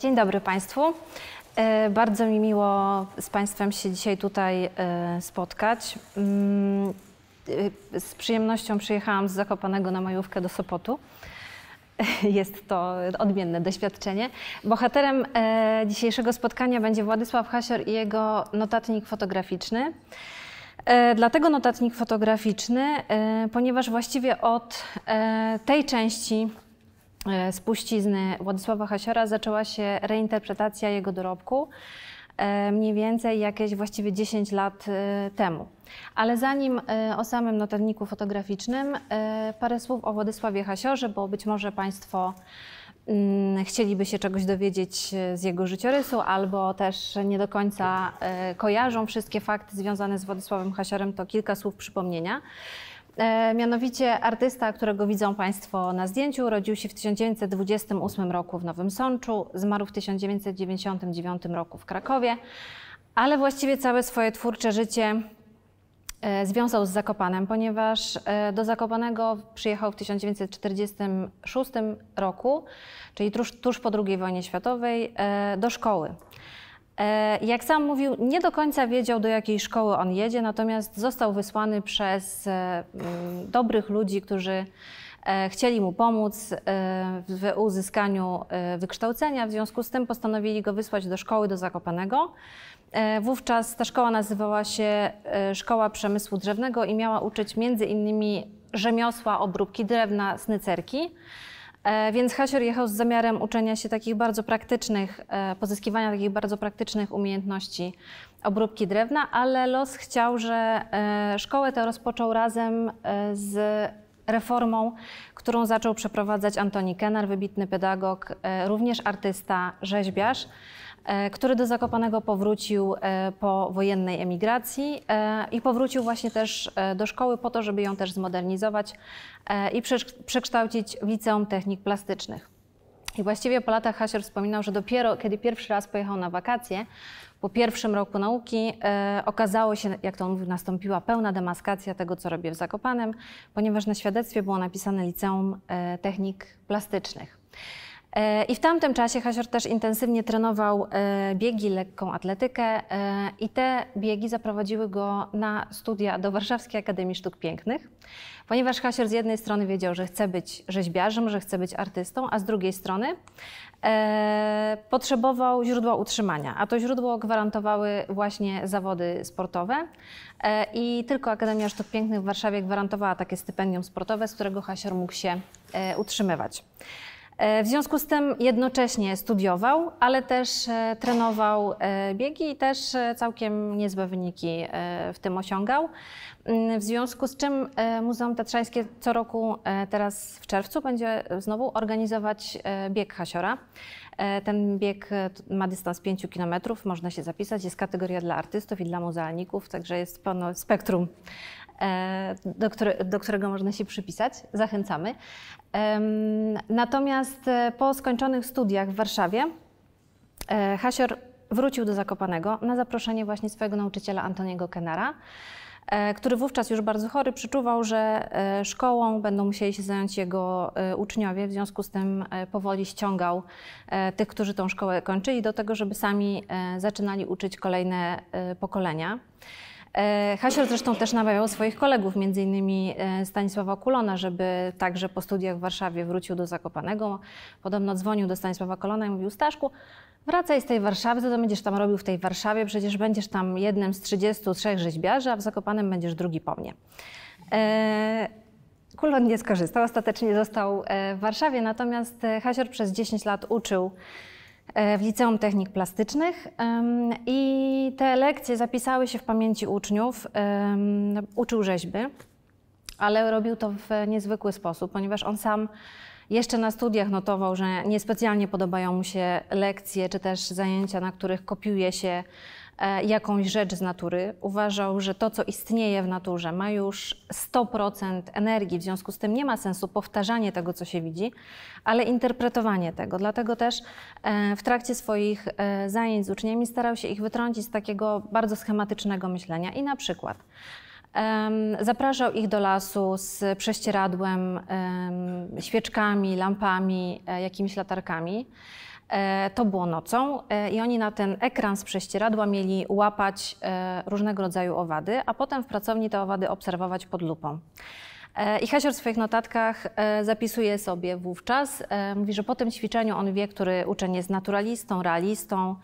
Dzień dobry Państwu. E, bardzo mi miło z Państwem się dzisiaj tutaj e, spotkać. Mm, e, z przyjemnością przyjechałam z Zakopanego na majówkę do Sopotu. Jest to odmienne doświadczenie. Bohaterem dzisiejszego spotkania będzie Władysław Hasior i jego notatnik fotograficzny. Dlatego notatnik fotograficzny, ponieważ właściwie od tej części spuścizny Władysława Hasiora zaczęła się reinterpretacja jego dorobku e, mniej więcej jakieś właściwie 10 lat e, temu. Ale zanim o samym notatniku fotograficznym, parę słów o Władysławie Hasiorze, bo być może Państwo mm, chcieliby się czegoś dowiedzieć z jego życiorysu, albo też nie do końca kojarzą wszystkie fakty związane z Władysławem Hasiorem, to kilka słów przypomnienia. E, mianowicie artysta, którego widzą Państwo na zdjęciu, urodził się w 1928 roku w Nowym Sączu, zmarł w 1999 roku w Krakowie, ale właściwie całe swoje twórcze życie e, związał z Zakopanem, ponieważ e, do Zakopanego przyjechał w 1946 roku, czyli tuż, tuż po II wojnie światowej, do szkoły. E, jak sam mówił, nie do końca wiedział, do jakiej szkoły on jedzie, natomiast został wysłany przez e, mm, dobrych ludzi, którzy e, chcieli mu pomóc w uzyskaniu wykształcenia. W związku z tym postanowili go wysłać do szkoły do Zakopanego. Wówczas ta szkoła nazywała się Szkoła Przemysłu Drzewnego i miała uczyć między innymi rzemiosła obróbki drewna, snycerki. E, więc Hasior jechał z zamiarem uczenia się takich bardzo praktycznych, e, pozyskiwania takich bardzo praktycznych umiejętności obróbki drewna, ale los chciał, że e, szkołę tę rozpoczął razem z reformą, którą zaczął przeprowadzać Antoni Kenner, wybitny pedagog, również artysta, rzeźbiarz. E, który do Zakopanego powrócił e, po wojennej emigracji e, i powrócił właśnie też do szkoły po to, żeby ją też zmodernizować i przekształcić w liceum technik plastycznych. I właściwie po latach Hasior wspominał, że dopiero kiedy pierwszy raz pojechał na wakacje, po pierwszym roku nauki e, okazało się, jak to on mówił, nastąpiła pełna demaskacja tego, co robię w Zakopanem, ponieważ na świadectwie było napisane Liceum Technik Plastycznych. E, I w tamtym czasie Hasior też intensywnie trenował e, biegi, lekką atletykę e, i te biegi zaprowadziły go na studia do Warszawskiej Akademii Sztuk Pięknych, ponieważ Hasior z jednej strony wiedział, że chce być rzeźbiarzem, że chce być artystą, a z drugiej strony potrzebował źródła utrzymania, a to źródło gwarantowały właśnie zawody sportowe i tylko Akademia Sztuk Pięknych w Warszawie gwarantowała takie stypendium sportowe, z którego Hasior mógł się utrzymywać. E, w związku z tym jednocześnie studiował, ale też e, trenował e, biegi i też całkiem niezłe wyniki w tym osiągał. Mm, w związku z czym Muzeum Tatrzańskie co roku, teraz w czerwcu, będzie znowu organizować bieg Hasiora. Ten bieg ma dystans 5 km, można się zapisać. Jest kategoria dla artystów i dla muzealników, także jest pełno spektrum do, które, do którego można się przypisać. Zachęcamy. Natomiast e, po skończonych studiach w Warszawie e, Hasior wrócił do Zakopanego na zaproszenie właśnie swojego nauczyciela Antoniego Kenara, który wówczas już bardzo chory przyczuwał, że szkołą będą musieli się zająć jego uczniowie, w związku z tym powoli ściągał tych, którzy tą szkołę kończyli, do tego, żeby sami zaczynali uczyć kolejne pokolenia. E, Hasior zresztą też namawiał swoich kolegów, między innymi e, Stanisława Kulona, żeby także po studiach w Warszawie wrócił do Zakopanego. Podobno dzwonił do Stanisława Kulona i mówił, Staszku, wracaj z tej Warszawy, co to będziesz tam robił w tej Warszawie? Przecież będziesz tam jednym z 33 rzeźbiarzy, a w Zakopanem będziesz drugi po mnie. E, Kulon nie skorzystał, ostatecznie został w Warszawie, natomiast Hasior przez 10 lat uczył w Liceum Technik Plastycznych i te lekcje zapisały się w pamięci uczniów. Uczył rzeźby, ale robił to w niezwykły sposób, ponieważ on sam jeszcze na studiach notował, że niespecjalnie podobają mu się lekcje czy też zajęcia, na których kopiuje się E, jakąś rzecz z natury, uważał, że to, co istnieje w naturze, ma już 100% energii, w związku z tym nie ma sensu powtarzanie tego, co się widzi, ale interpretowanie tego. Dlatego też e, w trakcie swoich e, zajęć z uczniami starał się ich wytrącić z takiego bardzo schematycznego myślenia i na przykład Zapraszał ich do lasu z prześcieradłem, świeczkami, lampami, jakimiś latarkami. E, to było nocą e, i oni na ten ekran z prześcieradła mieli łapać e, różnego rodzaju owady, a potem w pracowni te owady obserwować pod lupą. I Hasior w swoich notatkach zapisuje sobie wówczas, mówi, że po tym ćwiczeniu on wie, który uczeń jest naturalistą, realistą,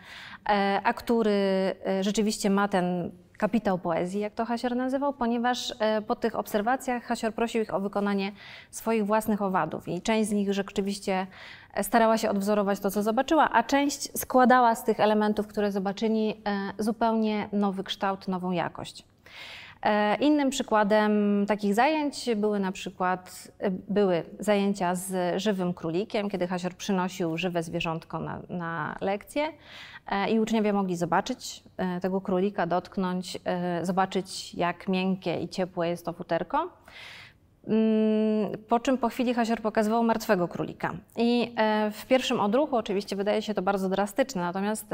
a który rzeczywiście ma ten kapitał poezji, jak to Hasior nazywał, ponieważ e, po tych obserwacjach Hasior prosił ich o wykonanie swoich własnych owadów i część z nich rzeczywiście e, starała się odwzorować to, co zobaczyła, a część składała z tych elementów, które zobaczyli, e, zupełnie nowy kształt, nową jakość. Innym przykładem takich zajęć były na przykład były zajęcia z żywym królikiem, kiedy Hasior przynosił żywe zwierzątko na, na lekcję. E, i uczniowie mogli zobaczyć e, tego królika, dotknąć, e, zobaczyć jak miękkie i ciepłe jest to futerko. Mm, po czym po chwili Hasior pokazywał martwego królika. I w pierwszym odruchu oczywiście wydaje się to bardzo drastyczne, natomiast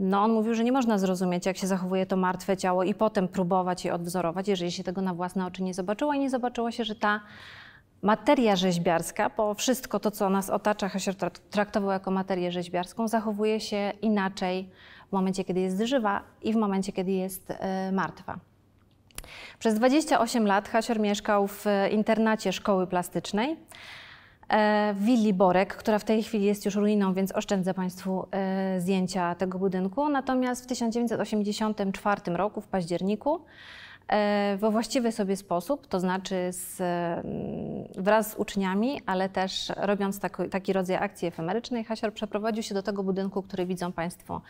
no, on mówił, że nie można zrozumieć, jak się zachowuje to martwe ciało i potem próbować je odwzorować, jeżeli się tego na własne oczy nie zobaczyło i nie zobaczyło się, że ta materia rzeźbiarska, bo wszystko to, co nas otacza, Hasior traktował jako materię rzeźbiarską, zachowuje się inaczej w momencie, kiedy jest żywa i w momencie, kiedy jest e, martwa. Przez 28 lat Hasior mieszkał w internacie szkoły plastycznej e, willi Borek, która w tej chwili jest już ruiną, więc oszczędzę Państwu e, zdjęcia tego budynku. Natomiast w 1984 roku, w październiku, E, we właściwy sobie sposób, to znaczy z, mm, wraz z uczniami, ale też robiąc taki, taki rodzaj akcji efemerycznej, Hasior przeprowadził się do tego budynku, który widzą Państwo e,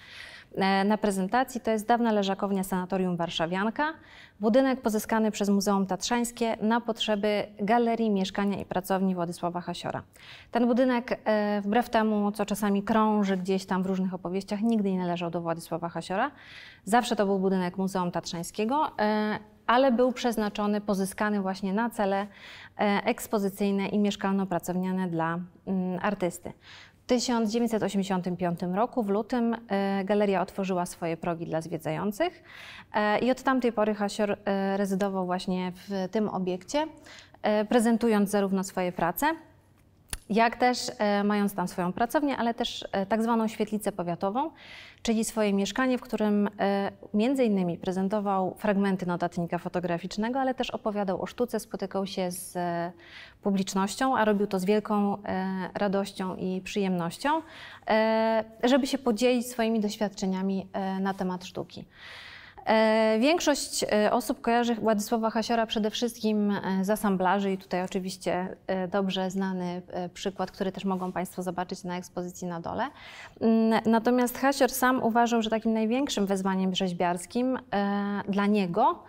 na prezentacji. To jest dawna leżakownia Sanatorium Warszawianka, budynek pozyskany przez Muzeum Tatrzańskie na potrzeby galerii mieszkania i pracowni Władysława Hasiora. Ten budynek, e, wbrew temu, co czasami krąży gdzieś tam w różnych opowieściach, nigdy nie należał do Władysława Hasiora. Zawsze to był budynek Muzeum Tatrzańskiego ale był przeznaczony, pozyskany właśnie na cele e, ekspozycyjne i mieszkalno-pracowniane dla mm, artysty. W 1985 roku, w lutym, e, galeria otworzyła swoje progi dla zwiedzających e, i od tamtej pory Hasior rezydował właśnie w tym obiekcie, prezentując zarówno swoje prace, jak też e, mając tam swoją pracownię, ale też e, tak zwaną świetlicę powiatową, czyli swoje mieszkanie, w którym e, między innymi prezentował fragmenty notatnika fotograficznego, ale też opowiadał o sztuce, spotykał się z publicznością, a robił to z wielką radością i przyjemnością, żeby się podzielić swoimi doświadczeniami na temat sztuki. E, większość e, osób kojarzy Władysława Hasiora przede wszystkim e, z asamblaży i tutaj oczywiście dobrze znany przykład, który też mogą Państwo zobaczyć na ekspozycji na dole. Mm, natomiast Hasior sam uważał, że takim największym wyzwaniem rzeźbiarskim dla niego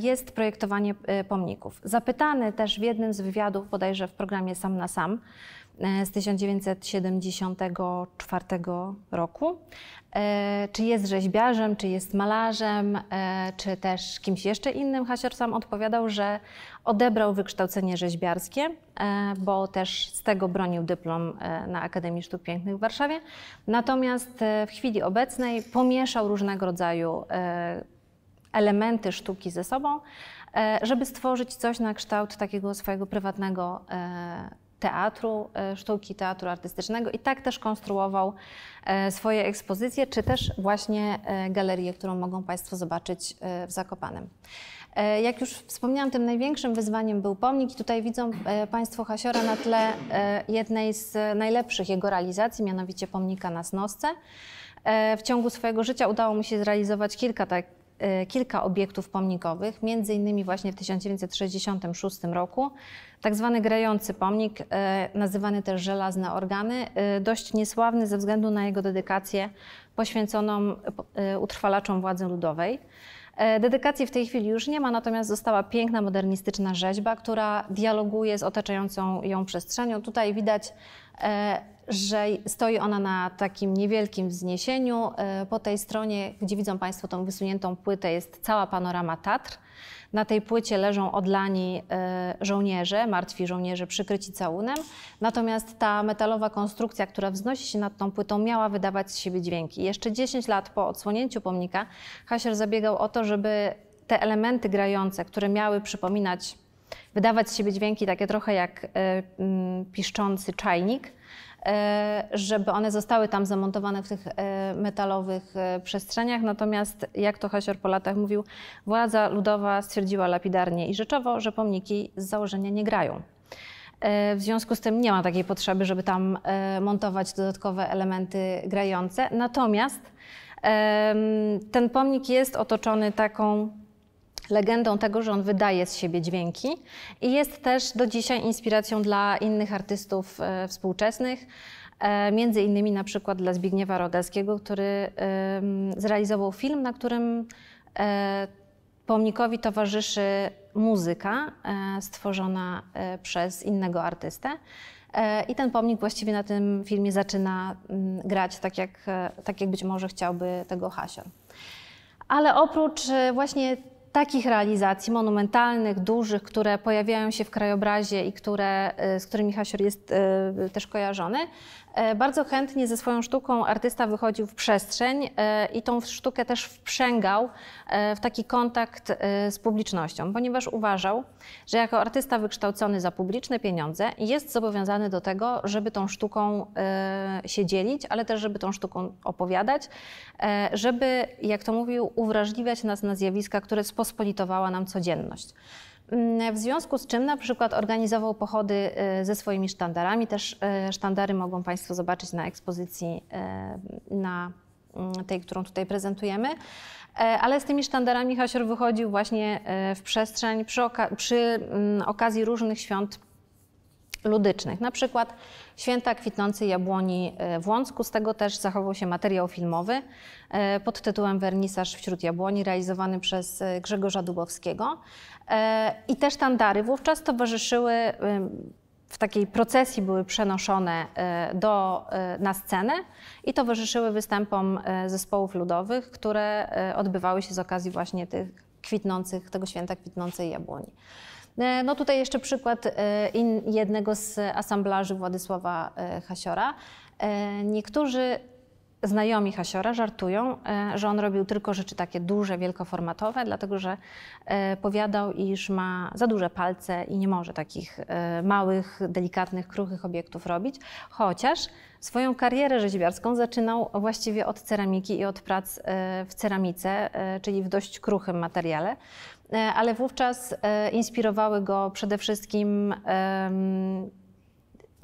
jest projektowanie pomników. Zapytany też w jednym z wywiadów, bodajże w programie Sam na Sam, z 1974 roku. E, czy jest rzeźbiarzem, czy jest malarzem, e, czy też kimś jeszcze innym. Hasior sam odpowiadał, że odebrał wykształcenie rzeźbiarskie, e, bo też z tego bronił dyplom na Akademii Sztuk Pięknych w Warszawie. Natomiast w chwili obecnej pomieszał różnego rodzaju elementy sztuki ze sobą, żeby stworzyć coś na kształt takiego swojego prywatnego teatru, e, sztuki teatru artystycznego i tak też konstruował e, swoje ekspozycje, czy też właśnie e, galerię, którą mogą Państwo zobaczyć w Zakopanem. Jak już wspomniałam, tym największym wyzwaniem był pomnik i tutaj widzą Państwo Hasiora na tle jednej z najlepszych jego realizacji, mianowicie pomnika na Snosce. W ciągu swojego życia udało mu się zrealizować kilka tak, kilka obiektów pomnikowych, między innymi właśnie w 1966 roku. Tak zwany grający pomnik, e, nazywany też żelazne organy, e, dość niesławny ze względu na jego dedykację poświęconą utrwalaczom władzy ludowej. Dedykacji w tej chwili już nie ma, natomiast została piękna, modernistyczna rzeźba, która dialoguje z otaczającą ją przestrzenią. Tutaj widać że stoi ona na takim niewielkim wzniesieniu. E, po tej stronie, gdzie widzą Państwo tą wysuniętą płytę, jest cała panorama Tatr. Na tej płycie leżą odlani e, żołnierze, martwi żołnierze przykryci całunem. Natomiast ta metalowa konstrukcja, która wznosi się nad tą płytą, miała wydawać z siebie dźwięki. Jeszcze 10 lat po odsłonięciu pomnika Hasier zabiegał o to, żeby te elementy grające, które miały przypominać, wydawać z siebie dźwięki takie trochę jak e, piszczący czajnik, żeby one zostały tam zamontowane w tych metalowych przestrzeniach. Natomiast, jak to Hasior po latach mówił, władza ludowa stwierdziła lapidarnie i rzeczowo, że pomniki z założenia nie grają. W związku z tym nie ma takiej potrzeby, żeby tam montować dodatkowe elementy grające. Natomiast ten pomnik jest otoczony taką legendą tego, że on wydaje z siebie dźwięki i jest też do dzisiaj inspiracją dla innych artystów e, współczesnych. E, między innymi na przykład dla Zbigniewa Rodeskiego, który zrealizował film, na którym e, pomnikowi towarzyszy muzyka stworzona przez innego artystę. I ten pomnik właściwie na tym filmie zaczyna mm, grać tak, jak, tak jak być może chciałby tego Hasior. Ale oprócz właśnie takich realizacji monumentalnych, dużych, które pojawiają się w krajobrazie i które, y, z którymi Hasior jest y, też kojarzony, bardzo chętnie ze swoją sztuką artysta wychodził w przestrzeń e, i tą sztukę też wprzęgał e, w taki kontakt z publicznością, ponieważ uważał, że jako artysta wykształcony za publiczne pieniądze jest zobowiązany do tego, żeby tą sztuką się dzielić, ale też żeby tą sztuką opowiadać, żeby, jak to mówił, uwrażliwiać nas na zjawiska, które spospolitowała nam codzienność. W związku z czym na przykład organizował pochody y, ze swoimi sztandarami. Też y, sztandary mogą Państwo zobaczyć na ekspozycji y, na mm, tej, którą tutaj prezentujemy. Ale z tymi sztandarami Hasior wychodził właśnie w przestrzeń przy, przy mm, okazji różnych świąt ludycznych. Na przykład Święta Kwitnącej Jabłoni w Łącku, z tego też zachował się materiał filmowy pod tytułem Wernisaż wśród jabłoni, realizowany przez Grzegorza Dubowskiego. E, I te sztandary wówczas towarzyszyły, w takiej procesji były przenoszone e, do, e, na scenę i towarzyszyły występom zespołów ludowych, które odbywały się z okazji właśnie tych kwitnących, tego święta kwitnącej jabłoni. No tutaj jeszcze przykład jednego z asamblaży Władysława Hasiora. Niektórzy znajomi Hasiora żartują, e, że on robił tylko rzeczy takie duże, wielkoformatowe, dlatego że e, powiadał, iż ma za duże palce i nie może takich e, małych, delikatnych, kruchych obiektów robić, chociaż swoją karierę rzeźbiarską zaczynał właściwie od ceramiki i od prac w ceramice, czyli w dość kruchym materiale ale wówczas inspirowały go przede wszystkim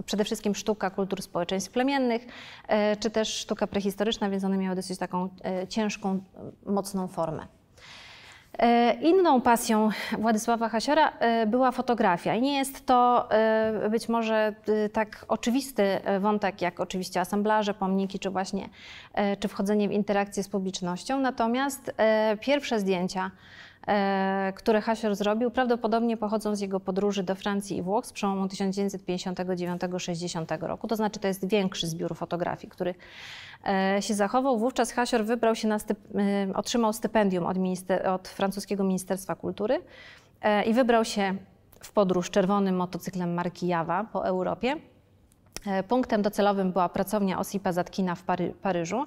przede wszystkim sztuka kultur społeczeństw plemiennych, e, czy też sztuka prehistoryczna, więc one miały dosyć taką e, ciężką, mocną formę. E, inną pasją Władysława Hasiora była fotografia. I nie jest to być może tak oczywisty wątek, jak oczywiście asamblaże, pomniki, czy właśnie czy wchodzenie w interakcję z publicznością. Natomiast pierwsze zdjęcia E, które Hasior zrobił, prawdopodobnie pochodzą z jego podróży do Francji i Włoch z przełomu 1959-60 roku. To znaczy, to jest większy zbiór fotografii, który e, się zachował. Wówczas Hasior wybrał się na styp e, otrzymał stypendium od, od francuskiego Ministerstwa Kultury i wybrał się w podróż czerwonym motocyklem marki Jawa po Europie. Punktem docelowym była pracownia Osipa Zatkina w Pary Paryżu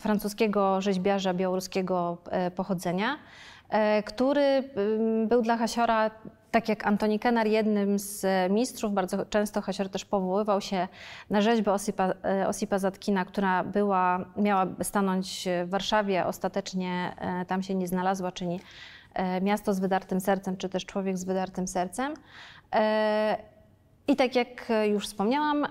francuskiego rzeźbiarza białoruskiego e, pochodzenia, e, który był dla Hasiora, tak jak Antoni Kenar, jednym z mistrzów. Bardzo często Hasior też powoływał się na rzeźbę Osipa, e, Osipa Zatkina, która była, miała stanąć w Warszawie, ostatecznie tam się nie znalazła, czyli miasto z wydartym sercem, czy też człowiek z wydartym sercem. I tak jak e, już wspomniałam,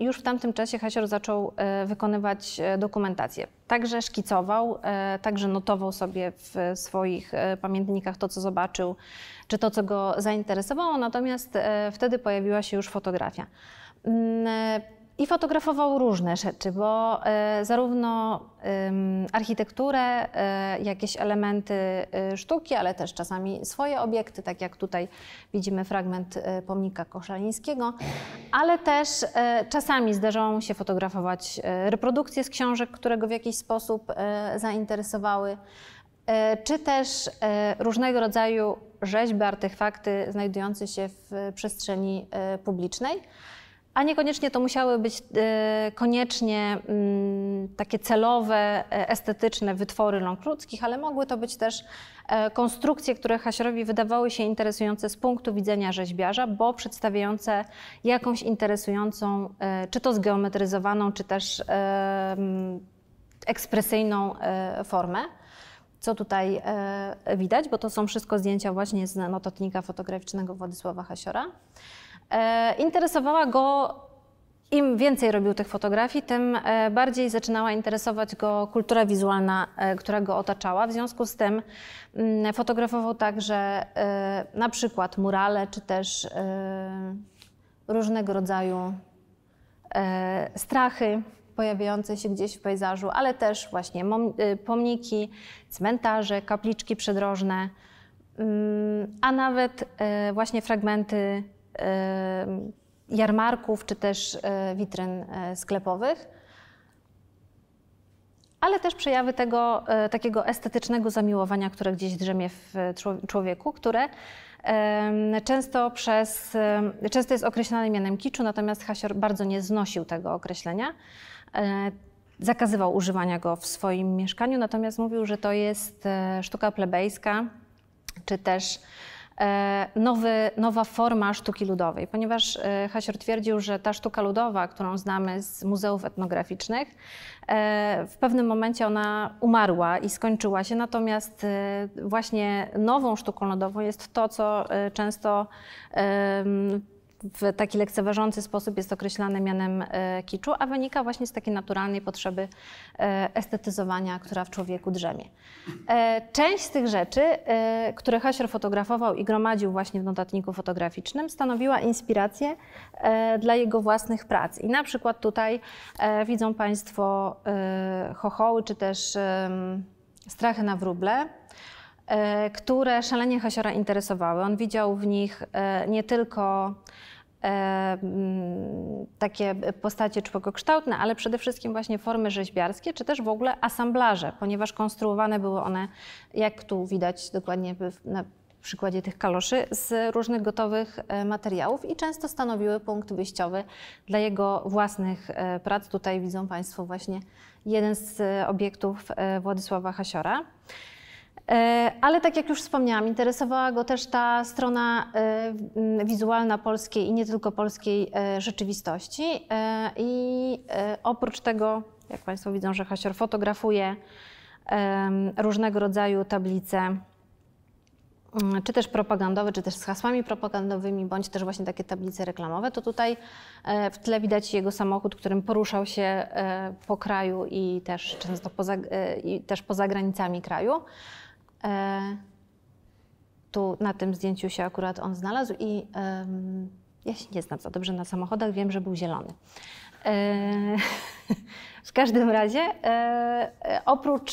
już w tamtym czasie Hasior zaczął e, wykonywać e, dokumentację. Także szkicował, także notował sobie w swoich pamiętnikach to, co zobaczył, czy to, co go zainteresowało, natomiast wtedy pojawiła się już fotografia. I fotografował różne rzeczy, bo e, zarówno architekturę, e, jakieś elementy e, sztuki, ale też czasami swoje obiekty, tak jak tutaj widzimy fragment pomnika Koszalińskiego, ale też czasami zdarzało mu się fotografować reprodukcje z książek, które go w jakiś sposób zainteresowały, czy też różnego rodzaju rzeźby, artefakty znajdujące się w przestrzeni publicznej. A niekoniecznie to musiały być e, koniecznie mm, takie celowe, e, estetyczne wytwory rąk ludzkich, ale mogły to być też e, konstrukcje, które Hasiorowi wydawały się interesujące z punktu widzenia rzeźbiarza, bo przedstawiające jakąś interesującą, czy to zgeometryzowaną, czy też ekspresyjną formę co tutaj widać, bo to są wszystko zdjęcia właśnie z notatnika fotograficznego Władysława Hasiora. E, interesowała go, im więcej robił tych fotografii, tym e, bardziej zaczynała interesować go kultura wizualna, e, która go otaczała. W związku z tym mm, fotografował także na przykład murale, czy też różnego rodzaju strachy pojawiające się gdzieś w pejzażu, ale też właśnie pomniki, cmentarze, kapliczki przydrożne, mm, a nawet właśnie fragmenty jarmarków czy też e, witryn e, sklepowych, ale też przejawy tego e, takiego estetycznego zamiłowania, które gdzieś drzemie w człowieku, które często, przez, często jest określane mianem kiczu, natomiast Hasior bardzo nie znosił tego określenia. Zakazywał używania go w swoim mieszkaniu, natomiast mówił, że to jest sztuka plebejska, czy też nowy, nowa forma sztuki ludowej, ponieważ e, Hasior twierdził, że ta sztuka ludowa, którą znamy z muzeów etnograficznych, e, w pewnym momencie ona umarła i skończyła się, natomiast właśnie nową sztuką ludową jest to, co często w taki lekceważący sposób jest określany mianem e, kiczu, a wynika właśnie z takiej naturalnej potrzeby e, estetyzowania, która w człowieku drzemie. E, część z tych rzeczy, które Hasior fotografował i gromadził właśnie w notatniku fotograficznym, stanowiła inspirację dla jego własnych prac. I na przykład tutaj widzą Państwo chochoły, czy też strachy na wróble, które szalenie Hasiora interesowały. On widział w nich nie tylko E, mm, takie postacie człowiekokształtne, ale przede wszystkim właśnie formy rzeźbiarskie, czy też w ogóle asamblaże, ponieważ konstruowane były one, jak tu widać dokładnie na przykładzie tych kaloszy, z różnych gotowych e, materiałów i często stanowiły punkt wyjściowy dla jego własnych e, prac. Tutaj widzą Państwo właśnie jeden z obiektów Władysława Hasiora. E, ale tak jak już wspomniałam, interesowała go też ta strona e, wizualna polskiej i nie tylko polskiej e, rzeczywistości. I oprócz tego, jak Państwo widzą, że Hasior fotografuje różnego rodzaju tablice, czy też propagandowe, czy też z hasłami propagandowymi, bądź też właśnie takie tablice reklamowe, to tutaj w tle widać jego samochód, którym poruszał się po kraju i też często poza, i też poza granicami kraju. E, tu na tym zdjęciu się akurat on znalazł i ja się nie znam za dobrze na samochodach, wiem, że był zielony. E, w każdym razie, e, oprócz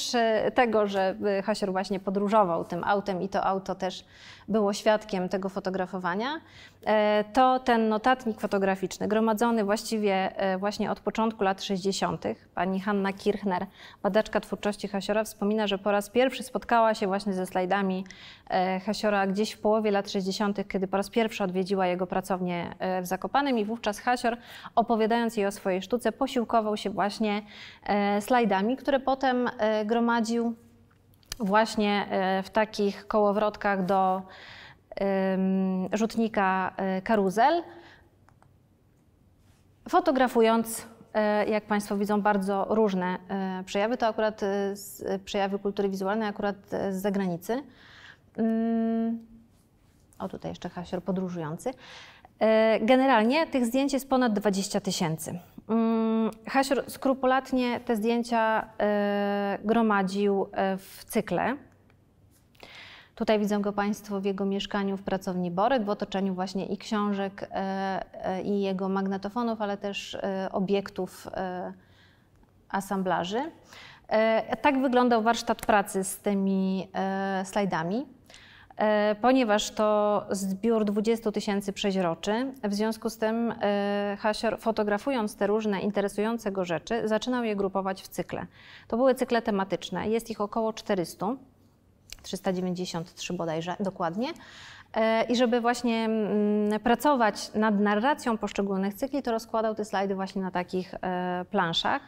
tego, że Hasior właśnie podróżował tym autem i to auto też było świadkiem tego fotografowania, e, to ten notatnik fotograficzny, gromadzony właściwie e, właśnie od początku lat 60., pani Hanna Kirchner, badaczka twórczości Hasiora, wspomina, że po raz pierwszy spotkała się właśnie ze slajdami e, Hasiora gdzieś w połowie lat 60., kiedy po raz pierwszy odwiedziła jego pracownię w Zakopanem i wówczas Hasior, opowiadając jej o swojej sztuce, posiłkował się właśnie slajdami, które potem gromadził właśnie e, w takich kołowrotkach do rzutnika e, karuzel, fotografując, e, jak Państwo widzą, bardzo różne przejawy. To akurat przejawy kultury wizualnej, akurat z zagranicy. Mm, o, tutaj jeszcze hasior podróżujący. Generalnie tych zdjęć jest ponad 20 tysięcy. Mm, Hasior skrupulatnie te zdjęcia e, gromadził e, w cykle. Tutaj widzą go Państwo w jego mieszkaniu w pracowni Borek, w otoczeniu właśnie i książek, e, i jego magnetofonów, ale też obiektów asamblaży. Tak wyglądał warsztat pracy z tymi slajdami. E, ponieważ to zbiór 20 tysięcy przeźroczy. W związku z tym e, Hasior, fotografując te różne interesujące go rzeczy, zaczynał je grupować w cykle. To były cykle tematyczne, jest ich około 400, 393 bodajże dokładnie. I żeby właśnie mm, pracować nad narracją poszczególnych cykli, to rozkładał te slajdy właśnie na takich planszach.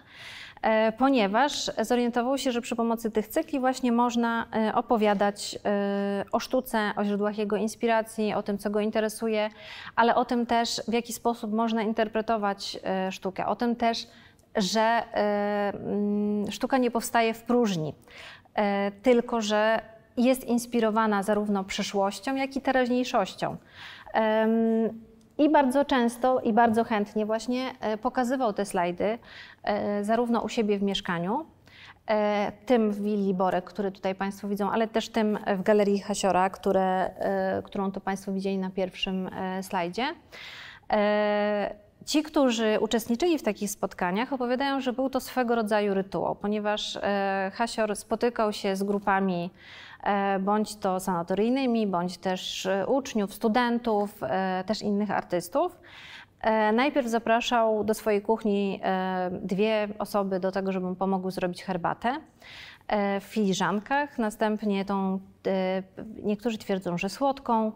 E, ponieważ zorientował się, że przy pomocy tych cykli właśnie można e, opowiadać e, o sztuce, o źródłach jego inspiracji, o tym, co go interesuje, ale o tym też, w jaki sposób można interpretować sztukę, o tym też, że sztuka nie powstaje w próżni, tylko że jest inspirowana zarówno przeszłością, jak i teraźniejszością. I bardzo często i bardzo chętnie właśnie e, pokazywał te slajdy e, zarówno u siebie w mieszkaniu, e, tym w willi Borek, który tutaj Państwo widzą, ale też tym w Galerii Hasiora, które, którą to Państwo widzieli na pierwszym slajdzie. Ci, którzy uczestniczyli w takich spotkaniach, opowiadają, że był to swego rodzaju rytuał, ponieważ Hasior spotykał się z grupami bądź to sanatoryjnymi, bądź też e, uczniów, studentów, e, też innych artystów. Najpierw zapraszał do swojej kuchni dwie osoby do tego, żeby mu pomogły zrobić herbatę w filiżankach. Następnie tą, niektórzy twierdzą, że słodką,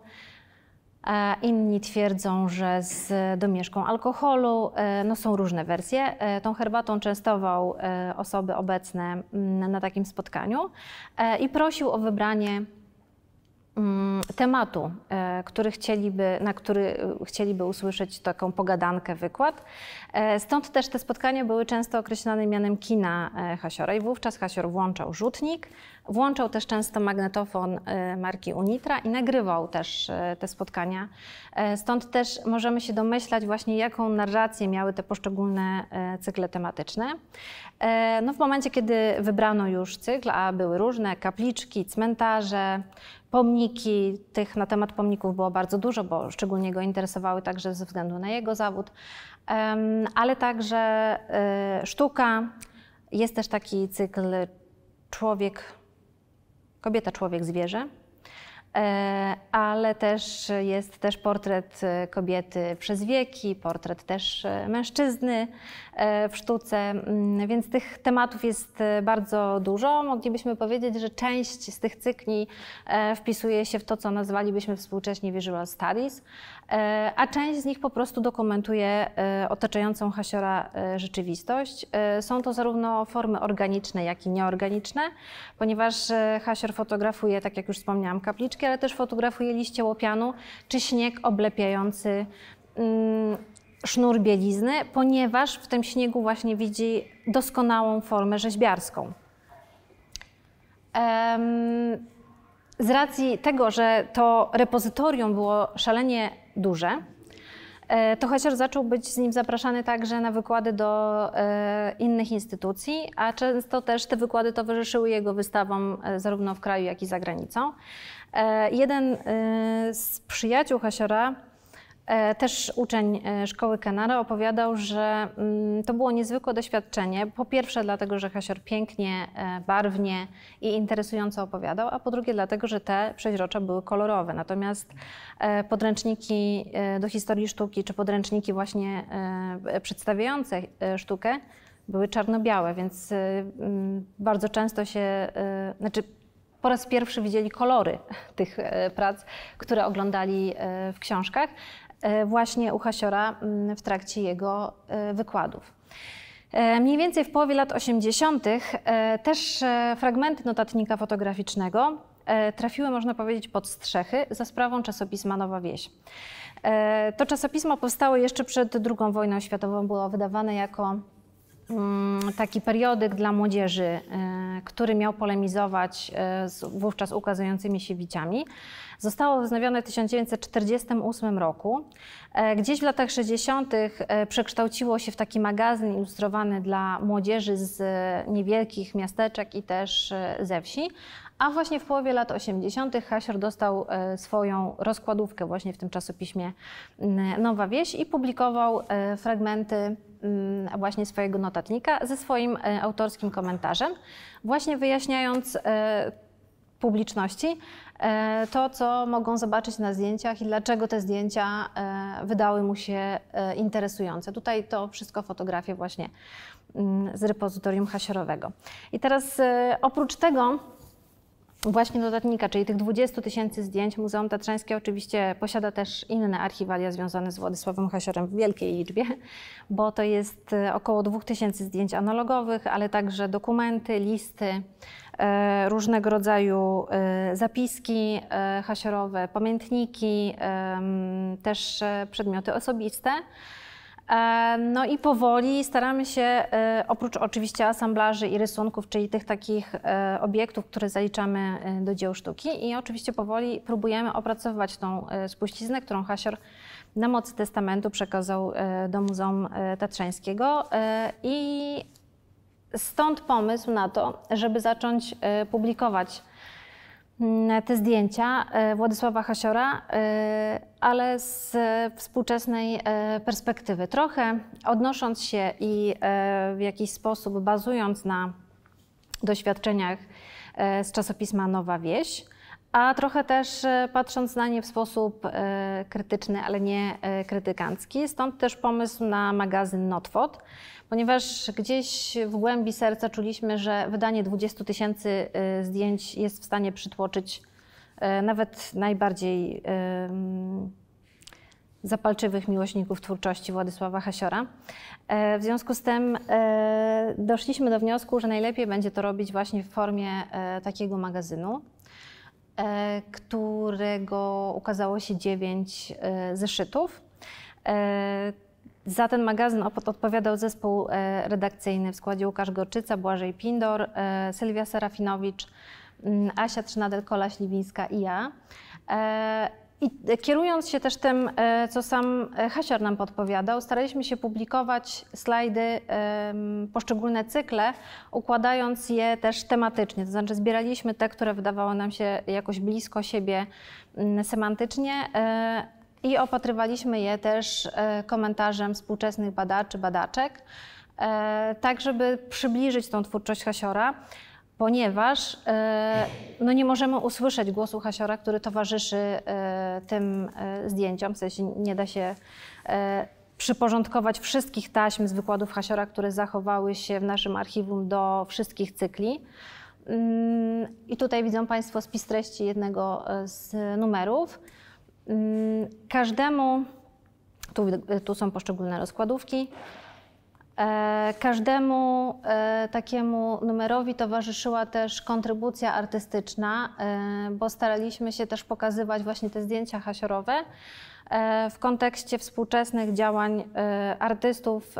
Inni twierdzą, że z domieszką alkoholu. E, no są różne wersje. E, tą herbatą częstował e, osoby obecne mm, na takim spotkaniu i prosił o wybranie mm, tematu, który chcieliby, na który chcieliby usłyszeć taką pogadankę, wykład. Stąd też te spotkania były często określane mianem kina Hasiora i wówczas Hasior włączał rzutnik, Włączał też często magnetofon e, marki Unitra i nagrywał też e, te spotkania. E, stąd też możemy się domyślać właśnie, jaką narrację miały te poszczególne cykle tematyczne. No w momencie, kiedy wybrano już cykl, a były różne kapliczki, cmentarze, pomniki, tych na temat pomników było bardzo dużo, bo szczególnie go interesowały także ze względu na jego zawód, ale także sztuka. Jest też taki cykl Człowiek kobieta, człowiek, zwierzę. E, ale też jest też portret e, kobiety przez wieki, portret też e, mężczyzny w sztuce, mm, więc tych tematów jest bardzo dużo. Moglibyśmy powiedzieć, że część z tych cykli wpisuje się w to, co nazwalibyśmy współcześnie visual studies, a część z nich po prostu dokumentuje otaczającą Hasiora rzeczywistość. Są to zarówno formy organiczne, jak i nieorganiczne, ponieważ Hasior fotografuje, tak jak już wspomniałam, kapliczki, ale też fotografuje liście łopianu czy śnieg oblepiający mm, sznur bielizny, ponieważ w tym śniegu właśnie widzi doskonałą formę rzeźbiarską. Z racji tego, że to repozytorium było szalenie duże, e, to chociaż zaczął być z nim zapraszany także na wykłady do e, innych instytucji, a często też te wykłady towarzyszyły jego wystawom e, zarówno w kraju, jak i za granicą. E, jeden e, z przyjaciół Hasiora, e, też uczeń szkoły Kanara, opowiadał, że mm, to było niezwykłe doświadczenie. Po pierwsze, dlatego, że Hasior pięknie, barwnie i interesująco opowiadał, a po drugie, dlatego, że te przeźrocza były kolorowe. Natomiast podręczniki do historii sztuki, czy podręczniki właśnie przedstawiające sztukę, były czarno-białe, więc bardzo często się, znaczy po raz pierwszy widzieli kolory tych e, prac, które oglądali e, w książkach, e, właśnie u Hasiora mm, w trakcie jego wykładów. Mniej więcej w połowie lat 80. też fragmenty notatnika fotograficznego trafiły, można powiedzieć, pod strzechy za sprawą czasopisma Nowa Wieś. To czasopismo powstało jeszcze przed II wojną światową, było wydawane jako taki periodyk dla młodzieży, e, który miał polemizować e, z wówczas ukazującymi się wiciami. Zostało wznowione w 1948 roku. E, gdzieś w latach 60. przekształciło się w taki magazyn ilustrowany dla młodzieży z niewielkich miasteczek i też ze wsi. A właśnie w połowie lat 80. Hasior dostał swoją rozkładówkę właśnie w tym czasopiśmie Nowa Wieś i publikował fragmenty Mm, właśnie swojego notatnika ze swoim e, autorskim komentarzem, właśnie wyjaśniając e, publiczności e, to, co mogą zobaczyć na zdjęciach i dlaczego te zdjęcia wydały mu się interesujące. Tutaj to wszystko fotografie właśnie z repozytorium hasiorowego. I teraz oprócz tego właśnie dodatnika, czyli tych 20 tysięcy zdjęć. Muzeum Tatrzańskie oczywiście posiada też inne archiwalia związane z Władysławem Hasiorem w wielkiej liczbie, bo to jest e, około 2000 zdjęć analogowych, ale także dokumenty, listy, e, różnego rodzaju e, zapiski hasiorowe, pamiętniki, też przedmioty osobiste. E, no i powoli staramy się, e, oprócz oczywiście asamblaży i rysunków, czyli tych takich e, obiektów, które zaliczamy do dzieł sztuki i oczywiście powoli próbujemy opracowywać tą spuściznę, którą Hasior na mocy testamentu przekazał do Muzeum Tatrzańskiego i stąd pomysł na to, żeby zacząć publikować te zdjęcia e, Władysława Hasiora, e, ale z współczesnej e, perspektywy. Trochę odnosząc się i w jakiś sposób bazując na doświadczeniach z czasopisma Nowa Wieś, a trochę też patrząc na nie w sposób krytyczny, ale nie krytykancki. Stąd też pomysł na magazyn Notwot, ponieważ gdzieś w głębi serca czuliśmy, że wydanie 20 tysięcy zdjęć jest w stanie przytłoczyć nawet najbardziej zapalczywych miłośników twórczości Władysława Hasiora. E, w związku z tym e, doszliśmy do wniosku, że najlepiej będzie to robić właśnie w formie e, takiego magazynu, którego ukazało się dziewięć zeszytów. Za ten magazyn odpowiadał zespół e, redakcyjny w składzie Łukasz Gorczyca, Błażej Pindor, e, Sylwia Serafinowicz, Asia Trzynadel-Kola-Śliwińska i ja. E, I kierując się też tym, co sam Hasior nam podpowiadał, staraliśmy się publikować slajdy, poszczególne cykle, układając je też tematycznie. To znaczy zbieraliśmy te, które wydawały nam się jakoś blisko siebie mm, semantycznie, i opatrywaliśmy je też e, komentarzem współczesnych badaczy, badaczek, e, tak żeby przybliżyć tą twórczość Hasiora, ponieważ e, no nie możemy usłyszeć głosu Hasiora, który towarzyszy tym zdjęciom, w sensie nie da się przyporządkować wszystkich taśm z wykładów Hasiora, które zachowały się w naszym archiwum do wszystkich cykli. Mm, I tutaj widzą Państwo spis treści jednego z numerów. Mm, każdemu, tu, tu są poszczególne rozkładówki, e, Każdemu e, takiemu numerowi towarzyszyła też kontrybucja artystyczna, e, bo staraliśmy się też pokazywać właśnie te zdjęcia hasiorowe w kontekście współczesnych działań artystów,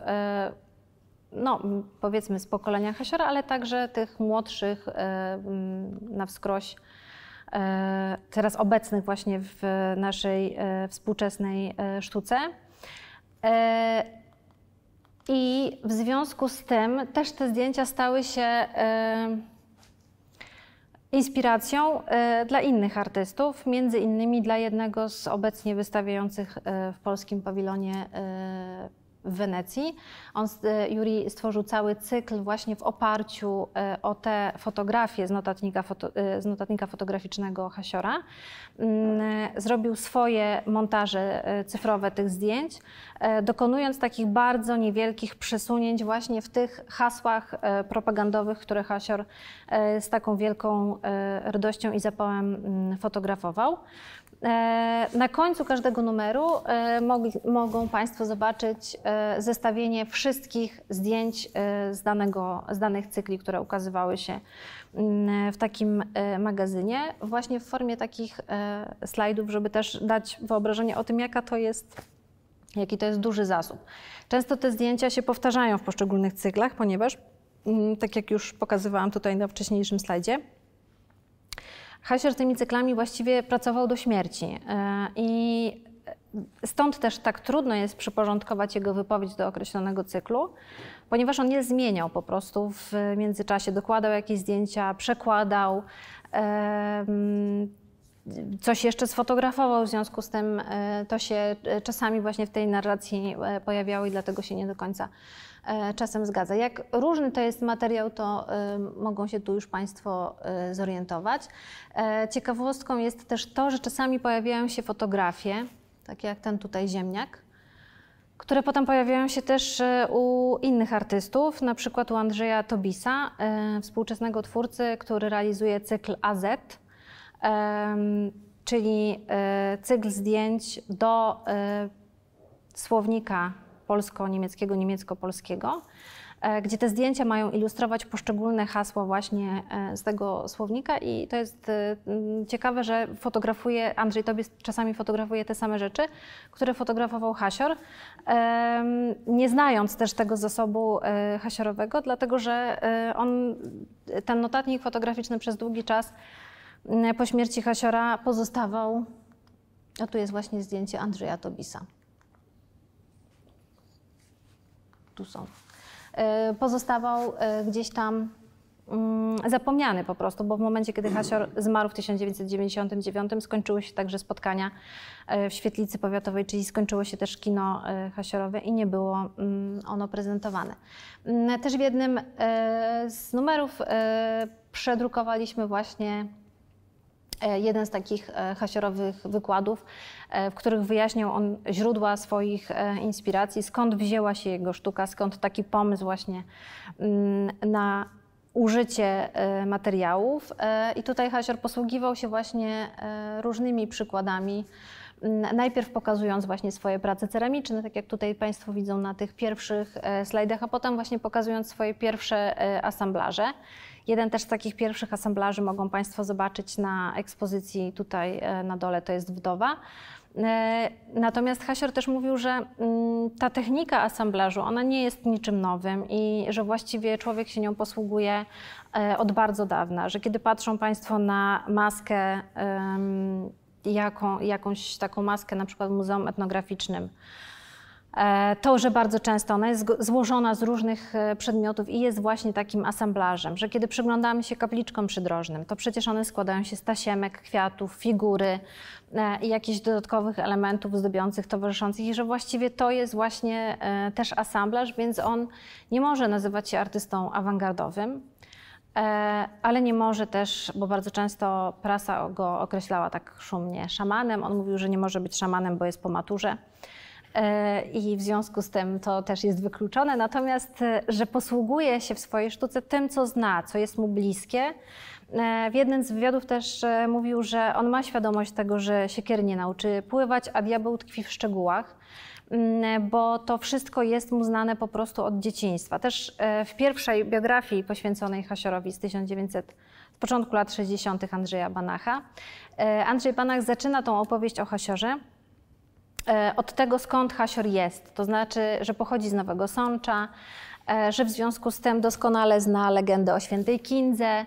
no powiedzmy z pokolenia hasiora, ale także tych młodszych na wskroś E, teraz obecnych właśnie w naszej e, współczesnej e, sztuce. I w związku z tym też te zdjęcia stały się inspiracją dla innych artystów, między innymi dla jednego z obecnie wystawiających w polskim pawilonie w Wenecji. On, e, Juri stworzył cały cykl właśnie w oparciu e, o te fotografie z notatnika, foto, e, z notatnika fotograficznego Hasiora. Mm, zrobił swoje montaże cyfrowe tych zdjęć, dokonując takich bardzo niewielkich przesunięć właśnie w tych hasłach propagandowych, które Hasior z taką wielką radością i zapałem mm, fotografował. E, na końcu każdego numeru e, mogą Państwo zobaczyć e, zestawienie wszystkich zdjęć z, danego, z danych cykli, które ukazywały się mm, w takim magazynie, właśnie w formie takich slajdów, żeby też dać wyobrażenie o tym, jaka to jest, jaki to jest duży zasób. Często te zdjęcia się powtarzają w poszczególnych cyklach, ponieważ, mm, tak jak już pokazywałam tutaj na wcześniejszym slajdzie, Hasier tymi cyklami właściwie pracował do śmierci. E, i stąd też tak trudno jest przyporządkować jego wypowiedź do określonego cyklu, ponieważ on nie zmieniał po prostu w międzyczasie, dokładał jakieś zdjęcia, przekładał, coś jeszcze sfotografował, w związku z tym e, to się czasami właśnie w tej narracji e, pojawiało i dlatego się nie do końca E, czasem zgadza. Jak różny to jest materiał, to e, mogą się tu już Państwo e, zorientować. Ciekawostką jest też to, że czasami pojawiają się fotografie, takie jak ten tutaj ziemniak, które potem pojawiają się też e, u innych artystów, na przykład u Andrzeja Tobisa, e, współczesnego twórcy, który realizuje cykl AZ, czyli e, cykl zdjęć do słownika polsko-niemieckiego, niemiecko-polskiego. E, gdzie te zdjęcia mają ilustrować poszczególne hasła właśnie e, z tego słownika i to jest e, ciekawe, że fotografuje, Andrzej Tobie czasami fotografuje te same rzeczy, które fotografował Hasior, nie znając też tego zasobu hasiorowego, dlatego że on, ten notatnik fotograficzny przez długi czas po śmierci Hasiora pozostawał, a tu jest właśnie zdjęcie Andrzeja Tobisa. Tu są. E, pozostawał e, gdzieś tam mm, zapomniany po prostu, bo w momencie, kiedy Hasior zmarł w 1999, skończyły się także spotkania e, w Świetlicy Powiatowej, czyli skończyło się też kino Hasiorowe i nie było mm, ono prezentowane. Mm, też w jednym z numerów przedrukowaliśmy właśnie jeden z takich e, hasiorowych wykładów, e, w których wyjaśniał on źródła swoich inspiracji, skąd wzięła się jego sztuka, skąd taki pomysł właśnie mm, na użycie materiałów. I tutaj Hasior posługiwał się właśnie różnymi przykładami. Mm, najpierw pokazując właśnie swoje prace ceramiczne, tak jak tutaj Państwo widzą na tych pierwszych slajdach, a potem właśnie pokazując swoje pierwsze asamblaże. Jeden też z takich pierwszych asamblaży mogą Państwo zobaczyć na ekspozycji tutaj e, na dole, to jest Wdowa. E, natomiast Hasior też mówił, że mm, ta technika asamblażu, ona nie jest niczym nowym i że właściwie człowiek się nią posługuje e, od bardzo dawna, że kiedy patrzą Państwo na maskę, jaką, jakąś taką maskę na przykład w Muzeum Etnograficznym, to, że bardzo często ona jest złożona z różnych e, przedmiotów i jest właśnie takim asamblażem, że kiedy przyglądamy się kapliczkom przydrożnym, to przecież one składają się z tasiemek, kwiatów, figury e, i jakichś dodatkowych elementów zdobiących, towarzyszących i że właściwie to jest właśnie też asamblaż, więc on nie może nazywać się artystą awangardowym, ale nie może też, bo bardzo często prasa go określała tak szumnie, szamanem. On mówił, że nie może być szamanem, bo jest po maturze. E, i w związku z tym to też jest wykluczone. Natomiast, e, że posługuje się w swojej sztuce tym, co zna, co jest mu bliskie. E, w jednym z wywiadów też mówił, że on ma świadomość tego, że siekier nie nauczy pływać, a diabeł tkwi w szczegółach mm, bo to wszystko jest mu znane po prostu od dzieciństwa. Też w pierwszej biografii poświęconej Hasiorowi z 1900, z początku lat 60. Andrzeja Banacha, Andrzej Banach zaczyna tą opowieść o Hasiorze od tego, skąd Hasior jest. To znaczy, że pochodzi z Nowego Sącza, e, że w związku z tym doskonale zna legendę o świętej Kindze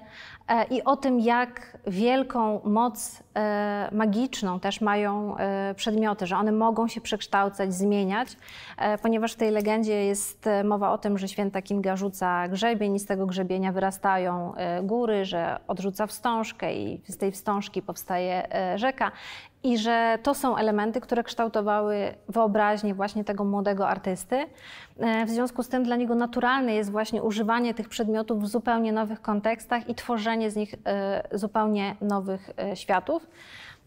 e, i o tym, jak wielką moc magiczną też mają przedmioty, że one mogą się przekształcać, zmieniać, ponieważ w tej legendzie jest mowa o tym, że święta Kinga rzuca grzebień i z tego grzebienia wyrastają góry, że odrzuca wstążkę i z tej wstążki powstaje rzeka i że to są elementy, które kształtowały wyobraźnię właśnie tego młodego artysty. E, w związku z tym dla niego naturalne jest właśnie używanie tych przedmiotów w zupełnie nowych kontekstach i tworzenie z nich e, zupełnie nowych e, światów.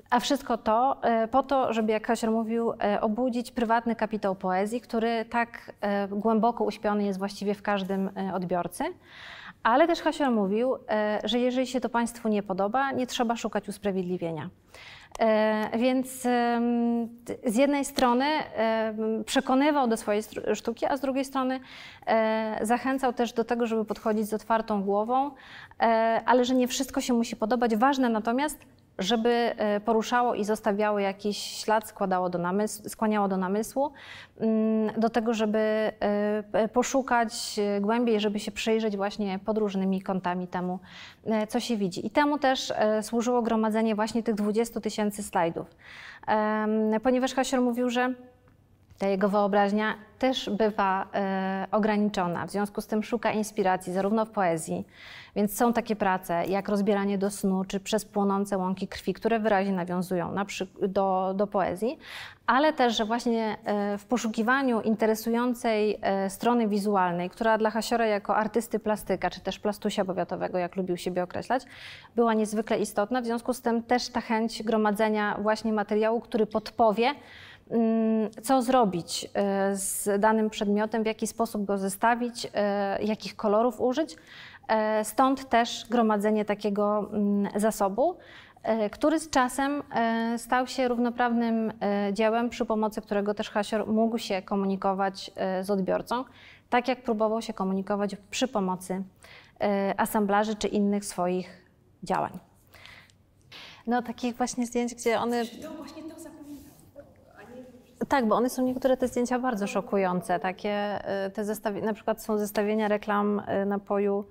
A wszystko to po to, żeby, jak Kasior mówił, obudzić prywatny kapitał poezji, który tak głęboko uśpiony jest właściwie w każdym odbiorcy. Ale też Hasior mówił, że jeżeli się to Państwu nie podoba, nie trzeba szukać usprawiedliwienia. E, więc z jednej strony przekonywał do swojej sztuki, a z drugiej strony e, zachęcał też do tego, żeby podchodzić z otwartą głową, e, ale że nie wszystko się musi podobać. Ważne natomiast, żeby e, poruszało i zostawiało jakiś ślad, składało do namysłu, skłaniało do namysłu, mm, do tego, żeby e, poszukać e, głębiej, żeby się przyjrzeć właśnie pod różnymi kątami temu, co się widzi. I temu też służyło gromadzenie właśnie tych 20 tysięcy slajdów. Ponieważ Hasior mówił, że ta jego wyobraźnia też bywa e, ograniczona. W związku z tym szuka inspiracji zarówno w poezji, więc są takie prace jak Rozbieranie do snu czy Przez płonące łąki krwi, które wyraźnie nawiązują na do, do poezji, ale też, że właśnie e, w poszukiwaniu interesującej e, strony wizualnej, która dla Hasiora jako artysty plastyka, czy też plastusia powiatowego, jak lubił siebie określać, była niezwykle istotna. W związku z tym też ta chęć gromadzenia właśnie materiału, który podpowie, co zrobić e, z danym przedmiotem, w jaki sposób go zestawić, e, jakich kolorów użyć. E, stąd też gromadzenie takiego mm, zasobu, który z czasem stał się równoprawnym dziełem, przy pomocy którego też Hasior mógł się komunikować z odbiorcą, tak jak próbował się komunikować przy pomocy asamblaży czy innych swoich działań. No takich właśnie zdjęć, gdzie one... To właśnie to tak, bo one są niektóre te zdjęcia bardzo szokujące. Takie y, te zestawienia, na przykład są zestawienia reklam y, napoju.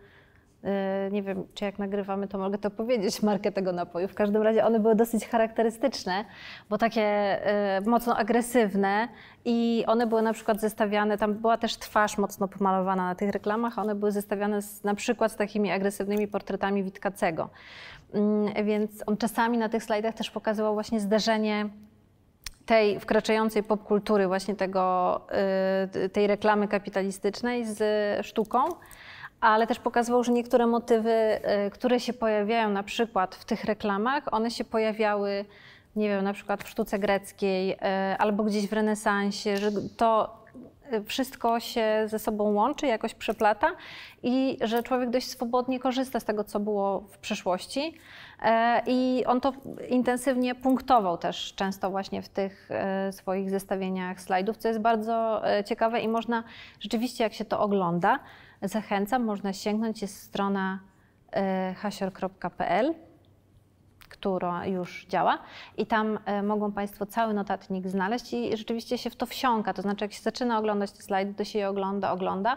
Y, nie wiem, czy jak nagrywamy, to mogę to powiedzieć, markę tego napoju. W każdym razie one były dosyć charakterystyczne, bo takie mocno agresywne i one były na przykład zestawiane, tam była też twarz mocno pomalowana na tych reklamach, one były zestawiane z, na przykład z takimi agresywnymi portretami Witkacego. Mm, więc on czasami na tych slajdach też pokazywał właśnie zderzenie tej wkraczającej popkultury, właśnie tego, y, tej reklamy kapitalistycznej z sztuką, ale też pokazywał, że niektóre motywy, y, które się pojawiają na przykład w tych reklamach, one się pojawiały, nie wiem, na przykład w sztuce greckiej y, albo gdzieś w renesansie, że to wszystko się ze sobą łączy, jakoś przeplata i że człowiek dość swobodnie korzysta z tego, co było w przeszłości. E, I on to intensywnie punktował też często właśnie w tych e, swoich zestawieniach slajdów, co jest bardzo e, ciekawe i można rzeczywiście, jak się to ogląda, zachęcam, można sięgnąć, jest strona hasior.pl która już działa i tam e, mogą Państwo cały notatnik znaleźć i rzeczywiście się w to wsiąka, to znaczy jak się zaczyna oglądać te slajdy, to się je ogląda, ogląda.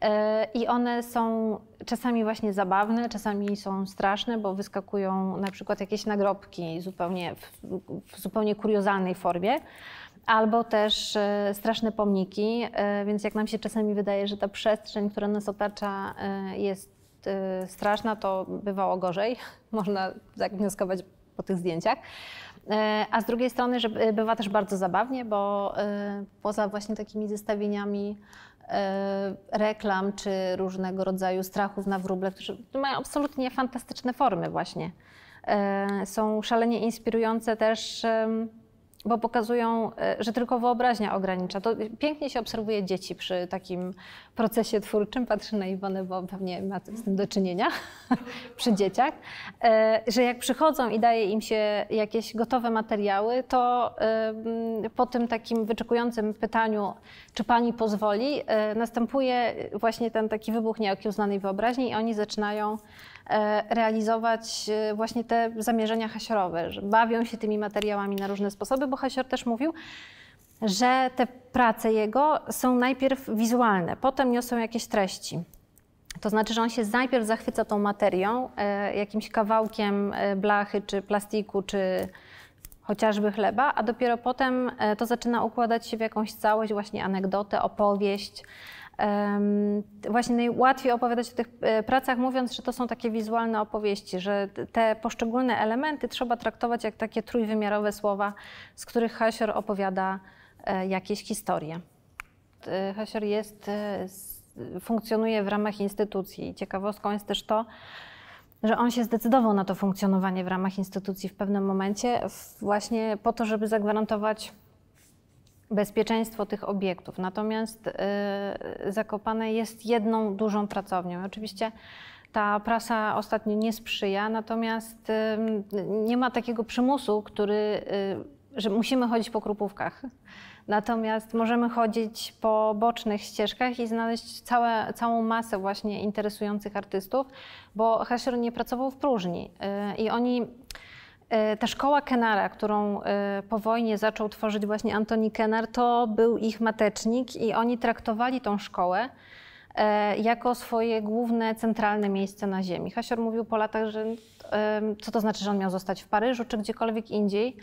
E, i one są czasami właśnie zabawne, czasami są straszne, bo wyskakują na przykład jakieś nagrobki zupełnie w, zupełnie kuriozalnej formie. Albo też e, straszne pomniki, więc jak nam się czasami wydaje, że ta przestrzeń, która nas otacza jest Y, straszna, to bywało gorzej. Można tak wnioskować po tych zdjęciach. E, a z drugiej strony, że bywa też bardzo zabawnie, bo e, poza właśnie takimi zestawieniami e, reklam czy różnego rodzaju strachów na wróble, które mają absolutnie fantastyczne formy właśnie. Są szalenie inspirujące też bo pokazują, e, że tylko wyobraźnia ogranicza. To pięknie się obserwuje dzieci przy takim procesie twórczym. Patrzę na Iwonę, bo pewnie ma z tym do czynienia przy dzieciach, e, że jak przychodzą i daje im się jakieś gotowe materiały, to po tym takim wyczekującym pytaniu, czy pani pozwoli, e, następuje właśnie ten taki wybuch nieokiełznanej wyobraźni i oni zaczynają realizować e, właśnie te zamierzenia hasiorowe, że bawią się tymi materiałami na różne sposoby, bo hasior też mówił, że te prace jego są najpierw wizualne, potem niosą jakieś treści. To znaczy, że on się najpierw zachwyca tą materią, e, jakimś kawałkiem blachy, czy plastiku, czy chociażby chleba, a dopiero potem to zaczyna układać się w jakąś całość, właśnie anegdotę, opowieść, właśnie najłatwiej opowiadać o tych e, pracach, mówiąc, że to są takie wizualne opowieści, że te poszczególne elementy trzeba traktować jak takie trójwymiarowe słowa, z których Hasior opowiada e, jakieś historie. E, Hasior jest, funkcjonuje w ramach instytucji. Ciekawostką jest też to, że on się zdecydował na to funkcjonowanie w ramach instytucji w pewnym momencie, właśnie po to, żeby zagwarantować bezpieczeństwo tych obiektów. Natomiast y, Zakopane jest jedną dużą pracownią. Oczywiście ta prasa ostatnio nie sprzyja, natomiast y, nie ma takiego przymusu, który, y, że musimy chodzić po krupówkach. Natomiast możemy chodzić po bocznych ścieżkach i znaleźć całe, całą masę właśnie interesujących artystów, bo Hesher nie pracował w próżni i oni ta szkoła Kenara, którą e, po wojnie zaczął tworzyć właśnie Antoni Kenar, to był ich matecznik i oni traktowali tą szkołę e, jako swoje główne, centralne miejsce na ziemi. Hasior mówił po latach, że co to znaczy, że on miał zostać w Paryżu czy gdziekolwiek indziej,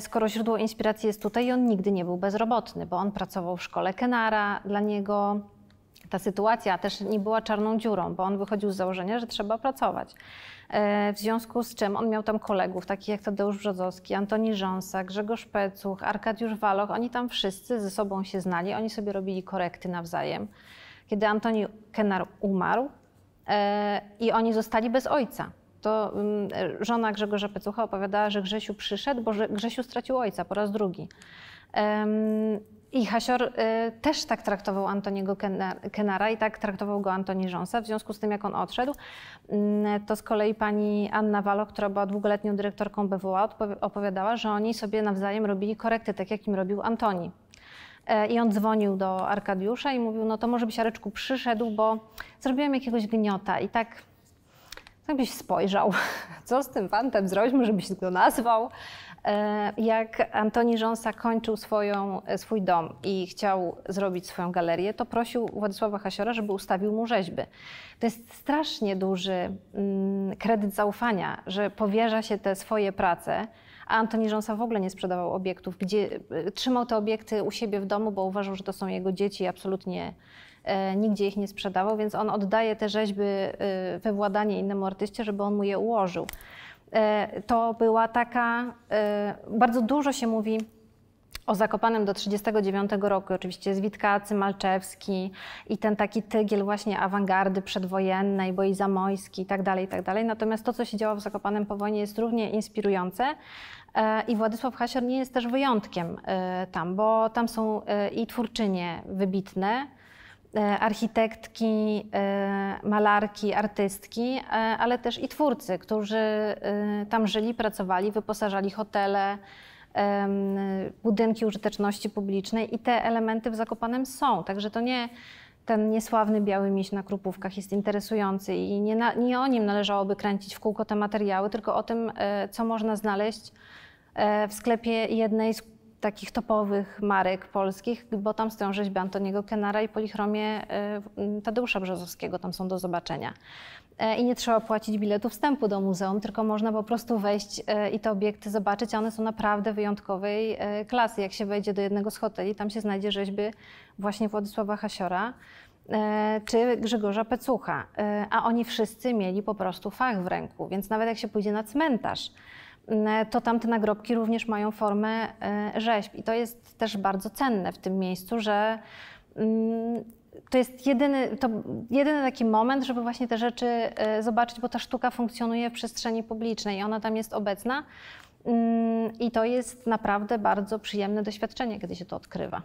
skoro źródło inspiracji jest tutaj i on nigdy nie był bezrobotny, bo on pracował w szkole Kenara, dla niego ta sytuacja też nie była czarną dziurą, bo on wychodził z założenia, że trzeba pracować. E, w związku z czym on miał tam kolegów, takich jak Tadeusz Brzozowski, Antoni Rząsa, Grzegorz Pecuch, Arkadiusz Waloch. Oni tam wszyscy ze sobą się znali, oni sobie robili korekty nawzajem. Kiedy Antoni Kenar umarł e, i oni zostali bez ojca, to mm, żona Grzegorza Pecucha opowiadała, że Grzesiu przyszedł, bo Grzesiu stracił ojca po raz drugi. I Hasior y, też tak traktował Antoniego Kenara i tak traktował go Antoni Rząsa. W związku z tym, jak on odszedł, y, to z kolei pani Anna Walo, która była dwuletnią dyrektorką BWA, opowiadała, że oni sobie nawzajem robili korekty, tak jak im robił Antoni. E, I on dzwonił do Arkadiusza i mówił, no to może byś Areczku przyszedł, bo zrobiłem jakiegoś gniota i tak, tak byś spojrzał, co z tym fantem zrobić, może byś go nazwał. E, jak Antoni Rząsa kończył swoją, e, swój dom i chciał zrobić swoją galerię, to prosił Władysława Hasiora, żeby ustawił mu rzeźby. To jest strasznie duży mm, kredyt zaufania, że powierza się te swoje prace, a Antoni Rząsa w ogóle nie sprzedawał obiektów, gdzie e, trzymał te obiekty u siebie w domu, bo uważał, że to są jego dzieci i absolutnie nigdzie ich nie sprzedawał, więc on oddaje te rzeźby we władanie innemu artyście, żeby on mu je ułożył. E, to była taka, e, bardzo dużo się mówi o Zakopanem do 1939 roku, oczywiście z Witkacy, Malczewski i ten taki tygiel właśnie awangardy przedwojennej, Boi Zamojski i tak dalej, i tak dalej. Natomiast to, co się działo w Zakopanem po wojnie jest równie inspirujące e, i Władysław Hasior nie jest też wyjątkiem tam, bo tam są i twórczynie wybitne, architektki, e, malarki, artystki, e, ale też i twórcy, którzy tam żyli, pracowali, wyposażali hotele, budynki użyteczności publicznej i te elementy w Zakopanem są. Także to nie ten niesławny biały miś na krupówkach jest interesujący i nie, na, nie o nim należałoby kręcić w kółko te materiały, tylko o tym, co można znaleźć w sklepie jednej z takich topowych marek polskich, bo tam stoją rzeźby Antoniego Kenara i polichromie e, Tadeusza Brzozowskiego, tam są do zobaczenia. E, I nie trzeba płacić biletu wstępu do muzeum, tylko można po prostu wejść e, i te obiekty zobaczyć. One są naprawdę wyjątkowej klasy. Jak się wejdzie do jednego z hoteli, tam się znajdzie rzeźby właśnie Władysława Hasiora czy Grzegorza Pecucha. A oni wszyscy mieli po prostu fach w ręku, więc nawet jak się pójdzie na cmentarz, to tamte nagrobki również mają formę e, rzeźb. I to jest też bardzo cenne w tym miejscu, że mm, to jest jedyny, to jedyny taki moment, żeby właśnie te rzeczy e, zobaczyć, bo ta sztuka funkcjonuje w przestrzeni publicznej i ona tam jest obecna. Mm, I to jest naprawdę bardzo przyjemne doświadczenie, kiedy się to odkrywa.